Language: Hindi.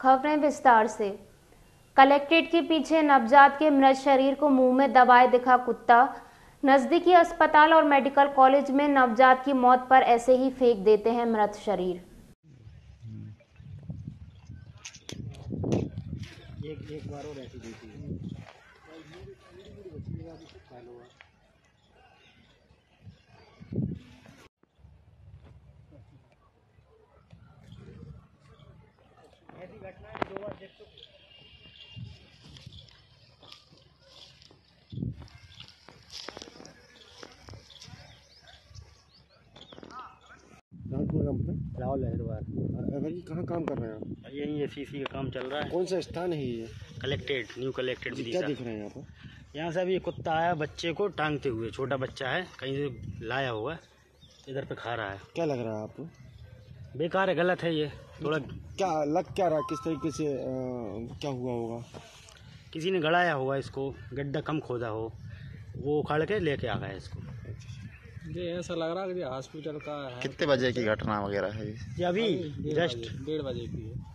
खबरें विस्तार से। कलेक्ट्रेट के पीछे नवजात के मृत शरीर को मुँह में दबाए दिखा कुत्ता। नजदीकी अस्पताल और मेडिकल कॉलेज में नवजात की मौत पर ऐसे ही फेंक देते हैं मृत शरीर। एक एक बार और ऐसी दी थी घटना दो बार देख तो राहुल लहरवार भाई कहाँ काम कर रहे हैं आप? यही ये सी का काम चल रहा है। कौन सा स्थान है ये? कलेक्टेड न्यू कलेक्टेड क्या दिख रहे हैं यहाँ पर यहाँ से अभी कुत्ता आया बच्चे को टांगते हुए छोटा बच्चा है कहीं से लाया हुआ है, इधर पे खा रहा है। क्या लग रहा है आपको? बेकार है गलत है ये। थोड़ा क्या लग क्या रहा किस तरीके से आ, क्या हुआ होगा? किसी ने गड़ाया होगा इसको गड्ढा कम खोदा हो वो उखाड़ के लेके आ गया इसको। ये ऐसा लग रहा है कि हॉस्पिटल का है। कितने बजे की घटना वगैरह है ये? ये अभी जस्ट। डेढ़ बजे की है।